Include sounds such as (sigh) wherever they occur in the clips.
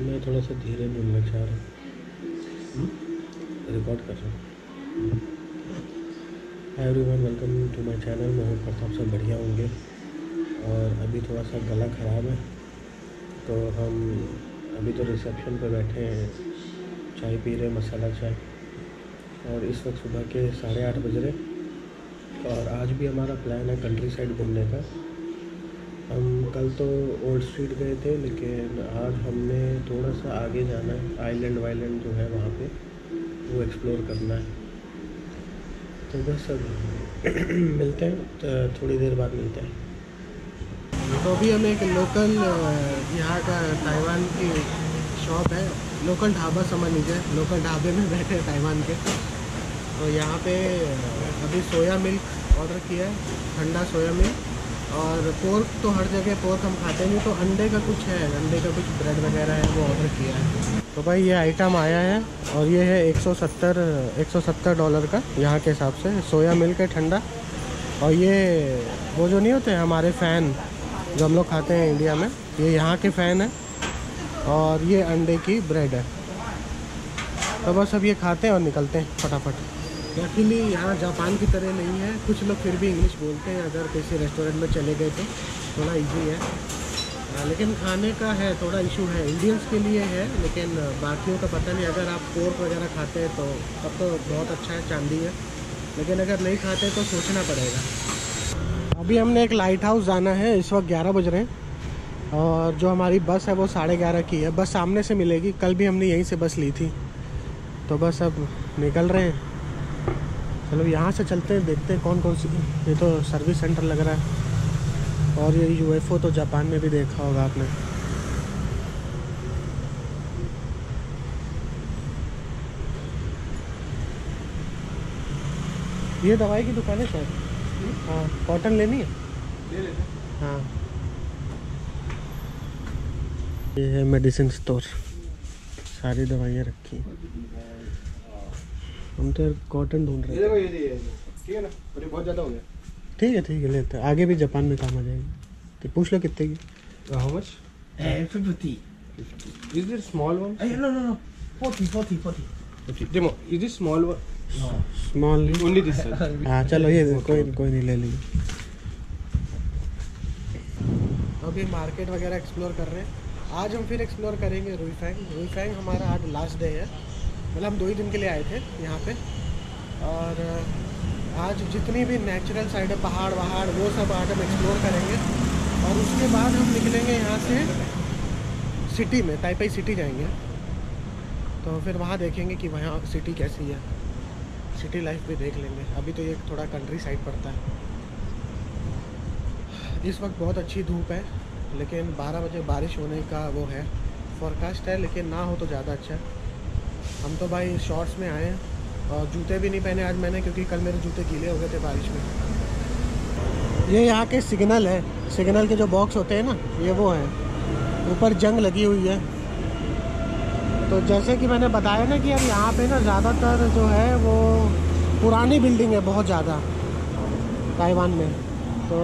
मैं थोड़ा सा धीरे बोलना चाह रहा हूँ। रिकॉर्ड कर रहा हूँ। Hi everyone welcome to my channel मैं होप करता हूँ सब बढ़िया होंगे। और अभी थोड़ा सा गला ख़राब है तो हम अभी तो रिसेप्शन पे बैठे हैं। चाय पी रहे मसाला चाय। और इस वक्त सुबह के साढ़े आठ बज रहे और आज भी हमारा प्लान है कंट्री साइड घूमने का। हम कल तो ओल्ड स्ट्रीट गए थे, लेकिन आज हमने थोड़ा सा आगे जाना है। आइलैंड वाइलैंड जो है वहाँ पे, वो एक्सप्लोर करना है। तो बस अब (clears throat) मिलते हैं तो थोड़ी देर बाद मिलते हैं। तो अभी हम एक लोकल यहाँ का ताइवान की शॉप है। लोकल ढाबा समझ लीजिए लोकल ढाबे में (laughs) बैठे हैं ताइवान के। तो यहाँ पे अभी सोया मिल्क ऑर्डर किया है, ठंडा सोया मिल्क और पोर्क तो हर जगह पोर्क हम खाते नहीं तो अंडे का कुछ है, अंडे का कुछ ब्रेड वगैरह है, वो ऑर्डर किया है। तो भाई ये आइटम आया है और ये है 170 170 डॉलर का, यहाँ के हिसाब से, सोया मिल्क है ठंडा। और ये, वो जो नहीं होते, हमारे फ़ैन जो हम लोग खाते हैं इंडिया में, ये यहाँ के फ़ैन है और ये अंडे की ब्रेड है। तो बस अब ये खाते हैं और निकलते हैं फटाफट। लकीली यहाँ जापान की तरह नहीं है। कुछ लोग फिर भी इंग्लिश बोलते हैं अगर किसी रेस्टोरेंट में चले गए तो। थोड़ा इजी है। आ, लेकिन खाने का है थोड़ा इशू है। इंडियंस के लिए है लेकिन बाकियों का पता नहीं। अगर आप पोर्क वगैरह खाते हैं तो तब तो बहुत अच्छा है चांदी है। लेकिन अगर नहीं खाते तो सोचना पड़ेगा। अभी हमने एक लाइट हाउस जाना है इस वक्त ग्यारह बज रहे हैं। और जो हमारी बस है वो साढ़े ग्यारह की है। बस सामने से मिलेगी। कल भी हमने यहीं से बस ली थी। तो बस अब निकल रहे हैं। चलो यहाँ से चलते हैं, देखते हैं कौन कौन सी ये तो सर्विस सेंटर लग रहा है। और ये यूएफओ तो जापान में भी देखा होगा आपने। ये दवाई की दुकान है शायद? हाँ कॉटन लेनी है? हाँ। ये है मेडिसिन स्टोर सारी दवाइयाँ रखी हम तो कॉटन ढूंढ रहे हैं ठीक है ना? अरे बहुत ज़्यादा हो गया। ठीक है ठीक है लेते हैं आगे भी जापान में काम आ जाएगी। तो पूछ लो कितने की। How much 50. Is this small one no, no, no. 40, 40, 40. Demo is this small one. Small only this हाँ चलो ये कोई कोई नहीं ले लीजिए अभी मार्केट वगैरह एक्सप्लोर कर रहे हैं। आज हम फिर एक्सप्लोर करेंगे रुईफैंग रुईफैंग हमारा आज लास्ट डे है। मतलब हम दो ही दिन के लिए आए थे यहाँ पे। और आज जितनी भी नेचुरल साइड है, पहाड़, वहाड़, वो सब आज हम एक्सप्लोर करेंगे। और उसके बाद हम निकलेंगे यहाँ से सिटी में ताइपाई सिटी जाएँगे। तो फिर वहाँ देखेंगे कि वहाँ सिटी कैसी है। सिटी लाइफ भी देख लेंगे। अभी तो ये थोड़ा कंट्री साइड पड़ता है। इस वक्त बहुत अच्छी धूप है, लेकिन 12 बजे बारिश होने का वो है। फॉरकास्ट है, लेकिन ना हो तो ज़्यादा अच्छा है। हम तो भाई शॉर्ट्स में आए हैं। और जूते भी नहीं पहने आज मैंने, क्योंकि कल मेरे जूते गीले हो गए थे बारिश में। ये यहाँ के सिग्नल है। सिग्नल के जो बॉक्स होते हैं ना, ये वो हैं। ऊपर जंग लगी हुई है। तो जैसे कि मैंने बताया ना कि अब यहाँ पे ना ज़्यादातर जो है वो पुरानी बिल्डिंग है बहुत ज़्यादा ताइवान में। तो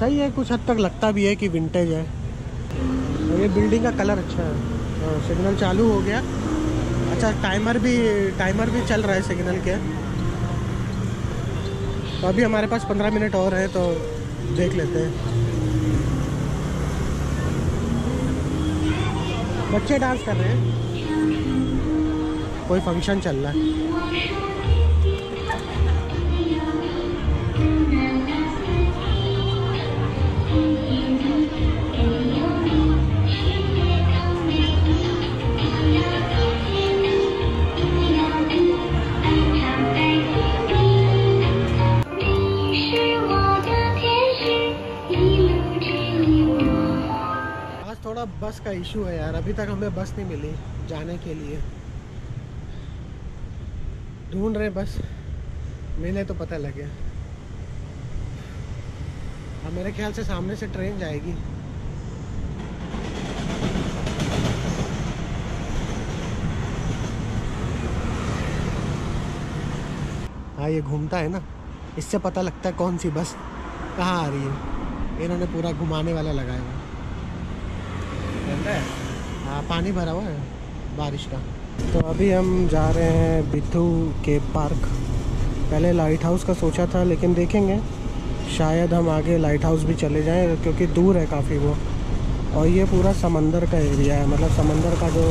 सही है, कुछ हद तक लगता भी है कि विंटेज है। और ये बिल्डिंग का कलर अच्छा है। तो सिग्नल चालू हो गया। अच्छा टाइमर भी टाइमर भी चल रहा है सिग्नल के। तो अभी हमारे पास पंद्रह मिनट और हैं तो देख लेते हैं। बच्चे डांस कर रहे हैं। कोई फ़ंक्शन चल रहा है। आज बस का इशू है यार, अभी तक हमें बस नहीं मिली जाने के लिए। ढूंढ रहे बस, मिले तो पता लगे। अब मेरे ख्याल से सामने से ट्रेन जाएगी। हाँ ये घूमता है ना, इससे पता लगता है कौन सी बस कहाँ आ रही है। इन्होंने पूरा घुमाने वाला लगाया हुआ है। पानी भरा हुआ है बारिश का। तो अभी हम जा रहे हैं बिथू के पार्क। पहले लाइट हाउस का सोचा था लेकिन देखेंगे। शायद हम आगे लाइट हाउस भी चले जाएँ क्योंकि दूर है काफ़ी वो। और ये पूरा समंदर का एरिया है मतलब समंदर का जो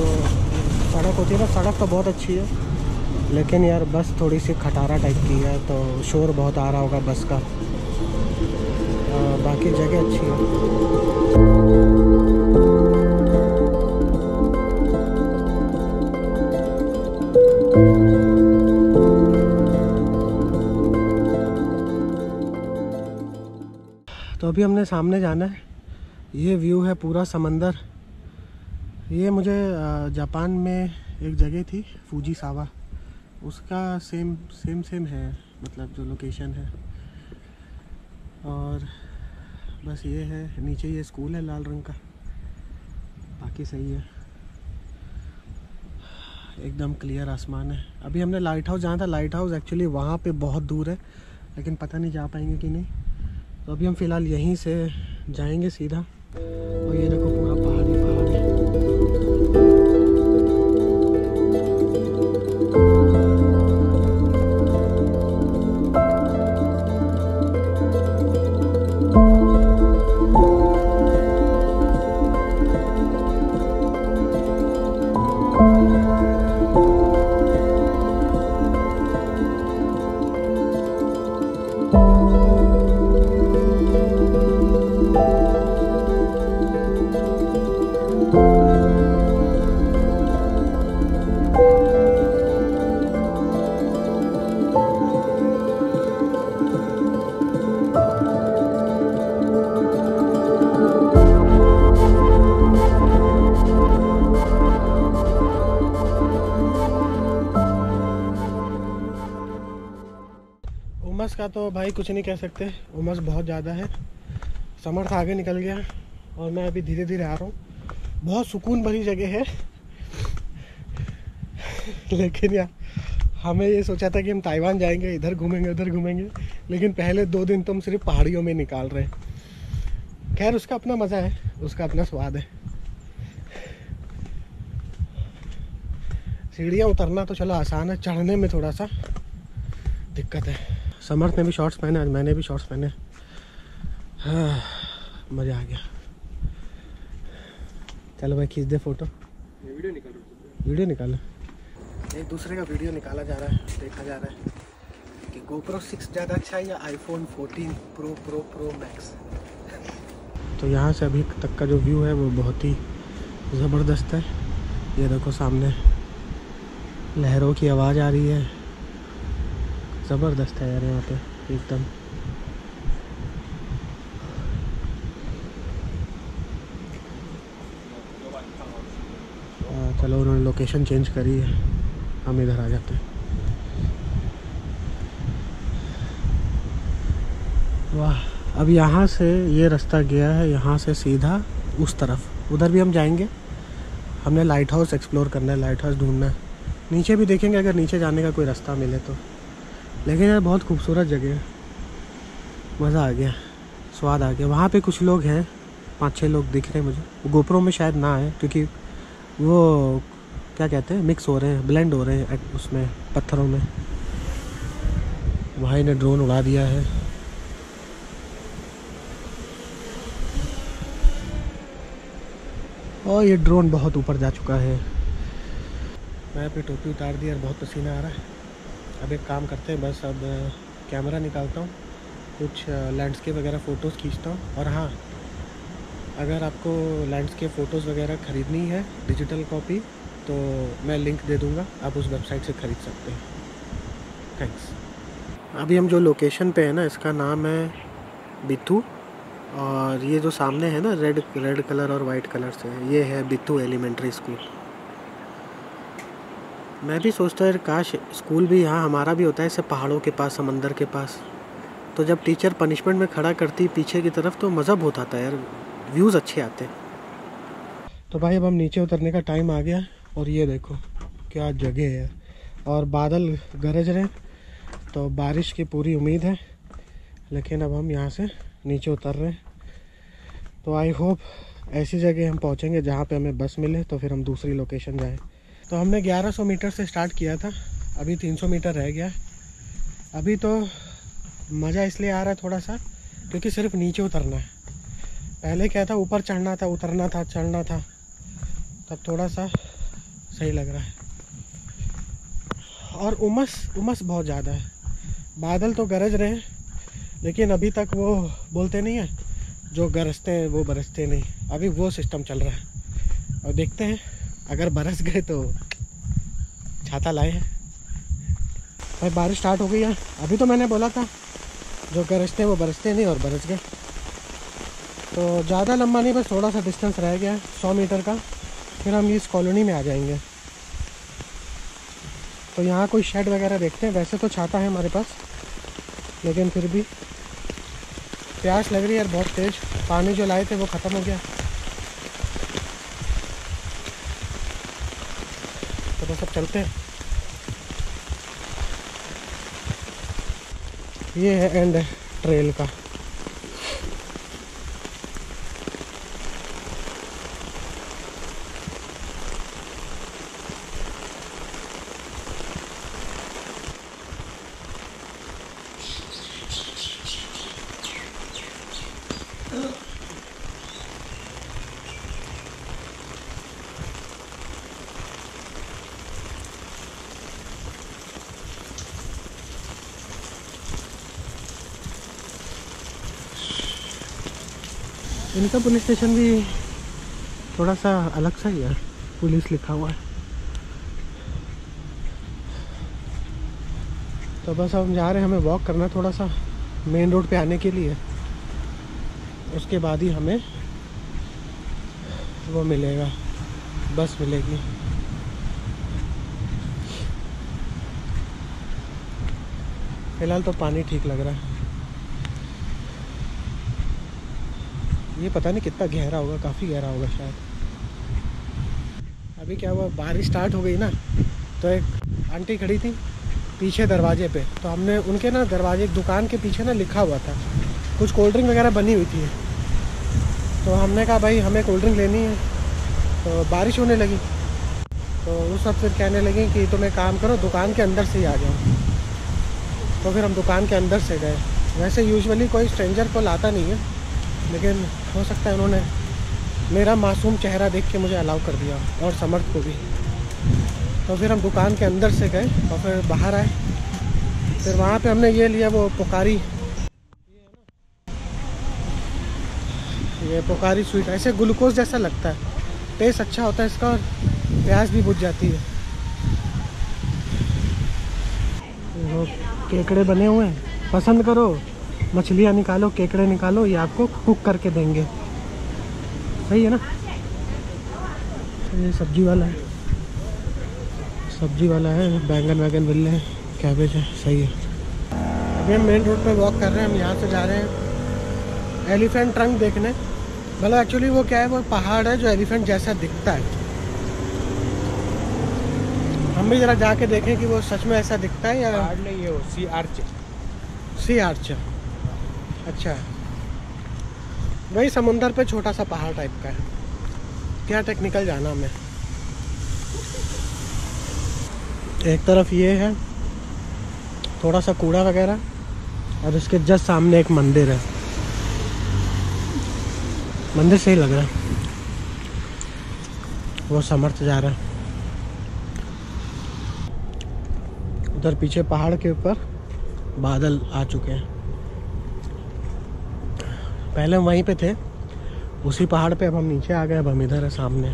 सड़क होती है ना सड़क तो बहुत अच्छी है। लेकिन यार बस थोड़ी सी खटारा टाइप की है तो शोर बहुत आ रहा होगा बस का। आ, बाकी जगह अच्छी है। अभी हमने सामने जाना है। ये व्यू है पूरा समंदर। ये मुझे जापान में एक जगह थी फूजी सावा उसका सेम सेम सेम है मतलब जो लोकेशन है। और बस ये है, नीचे ये स्कूल है लाल रंग का। बाकी सही है। एकदम क्लियर आसमान है। अभी हमने लाइट हाउस जाना था लाइट हाउस एक्चुअली वहाँ पे बहुत दूर है, लेकिन पता नहीं जा पाएँगे कि नहीं। तो अभी हम फ़िलहाल यहीं से जाएँगे सीधा। और ये देखो का तो भाई कुछ नहीं कह सकते। उमस बहुत ज़्यादा है। समर्थ आगे निकल गया और मैं अभी धीरे धीरे आ रहा हूँ। बहुत सुकून भरी जगह है। (laughs) लेकिन यार, हमें ये सोचा था कि हम ताइवान जाएँगे, इधर घूमेंगे, उधर घूमेंगे। लेकिन पहले दो दिन तो हम सिर्फ़ पहाड़ियों में निकाल रहे हैं। खैर, उसका अपना मज़ा है, उसका अपना स्वाद है। सीढ़ियाँ उतरना तो चलो आसान है, चढ़ने में थोड़ा सा दिक्कत है। समर्थ ने भी शॉर्ट्स पहने आज मैंने भी शॉर्ट्स पहने। हाँ, मज़ा आ गया। चलो भाई खींच दे फ़ोटो वीडियो निकालो। वीडियो निकालो। एक दूसरे का वीडियो निकाला जा रहा है देखा जा रहा है कि GoPro 6 ज़्यादा अच्छा है या iPhone 14 pro pro pro max तो यहाँ से अभी तक का जो व्यू है वो बहुत ही ज़बरदस्त है। ये देखो सामने लहरों की आवाज़ आ रही है। ज़बरदस्त है यार यहाँ पे, एकदम। चलो उन्होंने लोकेशन चेंज करी है। हम इधर आ जाते हैं। वाह, अब यहाँ से ये रास्ता गया है, यहाँ से सीधा उस तरफ़। उधर भी हम जाएँगे। हमने लाइट हाउस एक्सप्लोर करना है लाइट हाउस ढूंढना है। नीचे भी देखेंगे, अगर नीचे जाने का कोई रास्ता मिले तो। लेकिन यार बहुत खूबसूरत जगह है। मज़ा आ गया, स्वाद आ गया। वहाँ पे कुछ लोग हैं, पाँच छः लोग दिख रहे हैं मुझे। गोप्रो में शायद ना आए, क्योंकि वो क्या कहते हैं मिक्स हो रहे हैं ब्लेंड हो रहे हैं उसमें, पत्थरों में। भाई ने ड्रोन उड़ा दिया है। और ये ड्रोन बहुत ऊपर जा चुका है। मैं अपनी टोपी उतार दी और बहुत पसीना आ रहा है। अब एक काम करते हैं, बस अब कैमरा निकालता हूँ, कुछ लैंडस्केप वगैरह फ़ोटोज़ खींचता हूँ। और हाँ अगर आपको लैंडस्केप फ़ोटोज़ वगैरह ख़रीदनी है डिजिटल कॉपी तो मैं लिंक दे दूँगा, आप उस वेबसाइट से ख़रीद सकते हैं। थैंक्स अभी हम जो लोकेशन पे है ना, इसका नाम है बिथू और ये जो सामने है ना रेड रेड कलर और वाइट कलर से, ये है बिथू एलिमेंट्री स्कूल मैं भी सोचता है काश स्कूल भी यहाँ हमारा भी होता है ऐसे पहाड़ों के पास, समंदर के पास। तो जब टीचर पनिशमेंट में खड़ा करती पीछे की तरफ़ तो मज़ा बहुत आता है, यार। व्यूज़ अच्छे आते हैं। तो भाई, अब हम नीचे उतरने का टाइम आ गया, और ये देखो, क्या जगह है, यार। और बादल गरज रहे तो बारिश की पूरी उम्मीद है। लेकिन अब हम यहाँ से नीचे उतर रहे हैं। तो आई होप ऐसी जगह हम पहुँचेंगे जहाँ पे हमें बस मिले तो फिर हम दूसरी लोकेशन जाएँ। तो हमने 1100 मीटर से स्टार्ट किया था, अभी 300 मीटर रह गया। अभी तो मज़ा इसलिए आ रहा है थोड़ा सा, क्योंकि सिर्फ़ नीचे उतरना है। पहले क्या था, ऊपर चढ़ना था, उतरना था, चढ़ना था। तब थोड़ा सा सही लग रहा है। और उमस उमस बहुत ज़्यादा है। बादल तो गरज रहे हैं, लेकिन अभी तक वो बोलते नहीं है, जो गरजते हैं वो बरसते नहीं। अभी वो सिस्टम चल रहा है। और देखते हैं। अगर बरस गए तो छाता लाए हैं। भाई, बारिश स्टार्ट हो गई है। अभी तो मैंने बोला था, जो गरजते हैं वो बरसते नहीं और बरस गए। तो ज़्यादा लंबा नहीं, बस थोड़ा सा डिस्टेंस रह गया है, सौ मीटर का। फिर हम इस कॉलोनी में आ जाएँगे। तो यहाँ कोई शेड वगैरह देखते हैं। वैसे तो छाता है हमारे पास, लेकिन फिर भी प्यास लग रही है बहुत तेज़। पानी जो लाए थे वो ख़त्म हो गया। सब चलते हैं। ये है एंड ट्रेल का। इनका पुलिस स्टेशन भी थोड़ा सा अलग सा ही है। पुलिस लिखा हुआ है। तो बस हम जा रहे हैं, हमें वॉक करना थोड़ा सा मेन रोड पे आने के लिए। उसके बाद ही हमें वो मिलेगा। बस मिलेगी। फ़िलहाल तो पानी ठीक लग रहा है। ये पता नहीं कितना गहरा होगा, काफ़ी गहरा होगा शायद। अभी क्या हुआ, बारिश स्टार्ट हो गई ना तो एक आंटी खड़ी थी पीछे दरवाजे पे। तो हमने उनके ना दरवाजे, एक दुकान के पीछे ना लिखा हुआ था। कुछ कोल्ड ड्रिंक वगैरह बनी हुई थी। तो हमने कहा, भाई, हमें कोल्ड ड्रिंक लेनी है। तो बारिश होने लगी। तो उस वक्त फिर कहने लगी कि, तुम एक काम करो, दुकान के अंदर से ही आ जाओ। तो फिर हम दुकान के अंदर से गए। वैसे यूजुअली कोई स्ट्रेंजर को लाता नहीं है। लेकिन हो सकता है उन्होंने मेरा मासूम चेहरा देख के मुझे अलाउ कर दिया और समर्थ को भी। तो फिर हम दुकान के अंदर से गए और फिर बाहर आए। फिर वहाँ पे हमने ये लिया वो पुकारी। ये पुकारी स्वीट ऐसे ग्लूकोज जैसा लगता है। टेस्ट अच्छा होता है इसका और प्याज भी बुझ जाती है। केकड़े बने हुए हैं। पसंद करो। मछलियाँ निकालो केकड़े निकालो ये आपको कुक करके देंगे। सही है ना? ये सब्ज़ी वाला है। सब्ज़ी वाला है बैंगन वैगन मिल रहे हैं कैबेज है सही है। अभी हम मेन रोड पे वॉक कर रहे हैं हम यहाँ से जा रहे हैं एलिफेंट ट्रंक देखने। मतलब एक्चुअली वो क्या है वो पहाड़ है जो एलिफेंट जैसा दिखता है। हम भी ज़रा जाके देखें कि वो सच में ऐसा दिखता है या नहीं है वो सी आर्च सी आर्च अच्छा। वही समुंदर पे छोटा सा पहाड़ टाइप का है। क्या टेक्निकल जाना हमें? एक तरफ़ ये है, थोड़ा सा कूड़ा वगैरह, और इसके जस्ट सामने एक मंदिर है। मंदिर सही लग रहा है। वो समर्थ जा रहा है। उधर पीछे पहाड़ के ऊपर बादल आ चुके हैं। पहले हम वहीं पे थे। उसी पहाड़ पे अब हम नीचे आ गए अब हम इधर है सामने।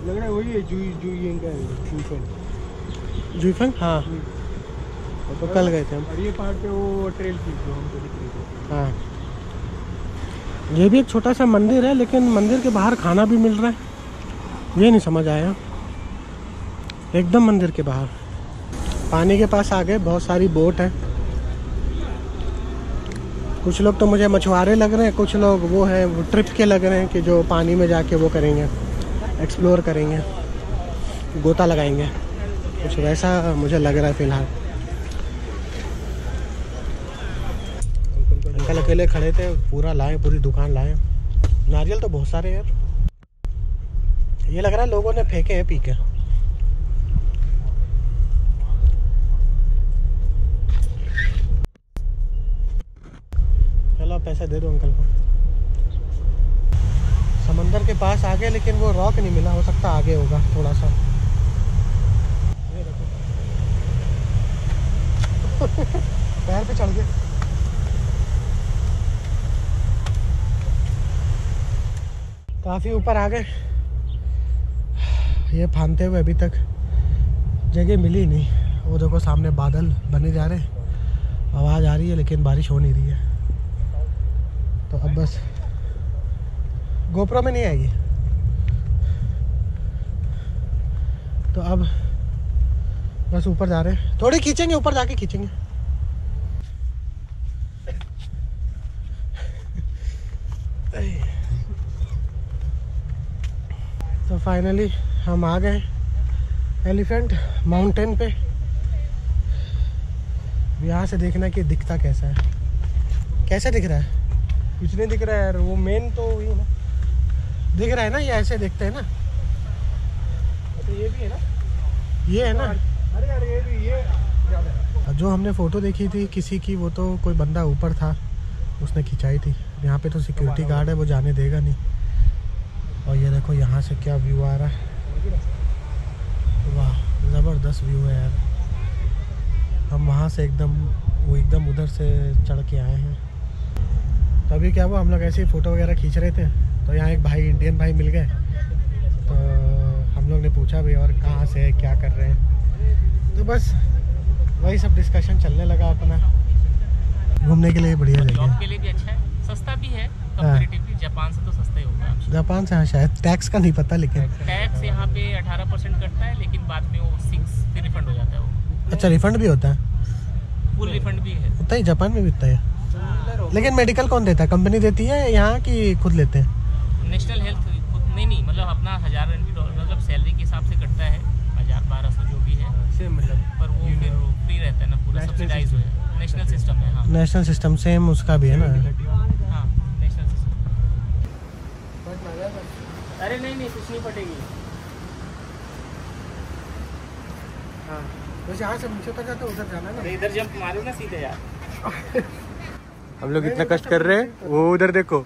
लग रहा है वही है जुई जुई इनका जुईफन जुईफंग हाँ। तो कल गए थे हम। और ये पहाड़ पे वो ट्रेल थी जो हमको दिख रही थी। हाँ। ये भी एक छोटा सा मंदिर है लेकिन मंदिर के बाहर खाना भी मिल रहा है। ये नहीं समझ आया। एकदम मंदिर के बाहर। पानी के पास आ गए बहुत सारी बोट है। कुछ लोग तो मुझे मछुआरे लग रहे हैं, कुछ लोग वो हैं, वो ट्रिप के लग रहे हैं कि जो पानी में जाके वो करेंगे एक्सप्लोर करेंगे, गोता लगाएँगे। कुछ वैसा मुझे लग रहा है फ़िलहाल। अंकल अकेले खड़े थे, पूरा लाए, पूरी दुकान लाए। नारियल तो बहुत सारे यार। ये लग रहा है लोगों ने फेंके हैं पी के पैसा दे दो अंकल को। समंदर के पास आ गए लेकिन वो रॉक नहीं मिला। हो सकता आगे होगा थोड़ा सा (laughs) पैर पे चढ़ गए। काफ़ी ऊपर आ गए। ये फानते हुए अभी तक। जगह मिली नहीं। वो देखो, सामने बादल बने जा रहे आवाज़ आ रही है, लेकिन बारिश हो नहीं रही है। तो अब बस। गोप्रो में नहीं आएगी? तो अब बस ऊपर जा रहे हैं। थोड़ी खींचेंगे, ऊपर जाके खींचेंगे। तो फाइनली हम आ गए एलिफेंट माउंटेन पे। यहाँ से देखना कि दिखता कैसा है। कैसा दिख रहा है? कुछ नहीं दिख रहा है यार वो मेन तो वही है ना। दिख रहा है ना ये ऐसे देखते हैं ना। तो ये भी है ना? ये है ना। अरे यार ये भी ये ज़्यादा है। जो हमने फ़ोटो देखी थी किसी की वो तो कोई बंदा ऊपर था। उसने खिंचाई थी। यहाँ पे तो सिक्योरिटी गार्ड है वो जाने देगा नहीं। और ये देखो यहाँ से क्या व्यू आ रहा है। वाह ज़बरदस्त व्यू है यार। हम वहाँ से एकदम वो एकदम उधर से चढ़ के आए हैं। तो अभी क्या हुआ हम लोग ऐसे ही फ़ोटो वगैरह खींच रहे थे तो यहाँ एक भाई इंडियन भाई मिल गए। तो हम लोग ने पूछा भी और कहाँ से है क्या कर रहे हैं। तो बस वही सब डिस्कशन चलने लगा अपना। घूमने के लिए बढ़िया जगह। के लिए भी अच्छा है। सस्ता भी है जापान से तो सस्ता ही होगा। जापान से हाँ शायद। टैक्स का नहीं पता लेकिन टैक्स यहाँ पे 18 परसेंट कटता है लेकिन बाद में वो सिक्स फिर रिफंड हो जाता है वो। अच्छा रिफंड भी होता है? फुल रिफंड भी है। उतना ही जापान में भी उतना है। लेकिन मेडिकल कौन देता है? कंपनी देती है यहाँ की खुद लेते हैं? नेशनल हेल्थ खुद नहीं नहीं मतलब अपना हज़ार मतलब सैलरी के हिसाब से कटता है हज़ार बारह सौ जो भी है। सेम मतलब पर वो फिर फ्री रहता है ना पूरा सब्सिडाइज हो जाए नेशनल सिस्टम है हाँ। नेशनल सिस्टम सेम उसका भी है ना? हाँ नेशनल सिस्टम अरे नहीं नहीं कुछ नहीं पटेगी। हाँ बस यहाँ से नीचे तक जाते उधर जाना है अरे इधर जंप मारो ना सीधे यार। (laughs) हम लोग इतना कष्ट कर रहे हैं। वो उधर देखो।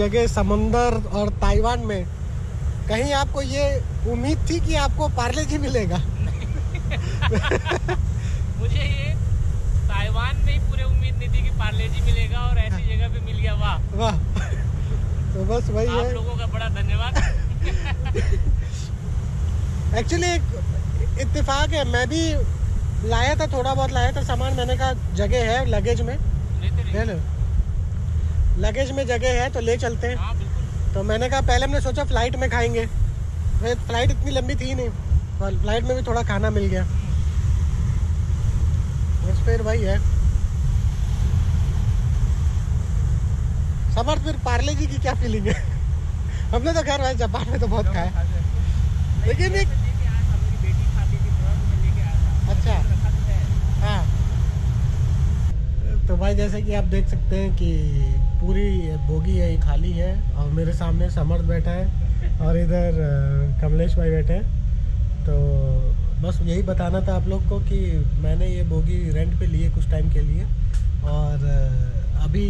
जगह समंदर और ताइवान में कहीं आपको ये उम्मीद थी कि आपको पार्ले जी मिलेगा? (laughs) मुझे ये ताइवान में ही पूरे उम्मीद नहीं थी कि पार्ले जी मिलेगा और ऐसी जगह पे मिल गया वाह। वाह। (laughs) तो बस वही आप है। लोगों का बड़ा धन्यवाद। (laughs) एक्चुअली एक इत्तेफाक है मैं भी लाया था थोड़ा बहुत लाया था सामान मैंने कहा जगह है लगेज में। ले रहिए लो लगेज में जगह है तो ले चलते हैं। हाँ तो मैंने कहा पहले हमने सोचा फ़्लाइट में खाएँगे। फिर फ़्लाइट इतनी लंबी थी नहीं फल- फ़्लाइट में भी थोड़ा खाना मिल गया। बस फिर वही है। समर्थ फिर पार्ले जी की क्या फीलिंग है? (laughs) हमने तो खैर जापान में तो बहुत खाया। लेकिन एक अच्छा हाँ तो भाई जैसे कि आप देख सकते हैं कि पूरी बोगी है, ये खाली है और मेरे सामने समर्थ बैठा है और इधर कमलेश भाई बैठे हैं। तो बस यही बताना था आप लोग को कि मैंने ये बोगी रेंट पे लिए कुछ टाइम के लिए और अभी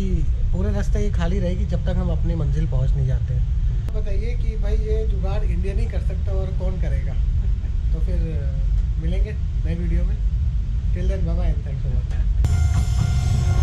पूरे रास्ते ये खाली रहेगी जब तक हम अपनी मंजिल पहुँच नहीं जाते हैं। बताइए कि भाई ये जुगाड़ इंडियन ही कर सकता और कौन करेगा? तो फिर मिलेंगे नए वीडियो में। Till bye bye and thanks for watching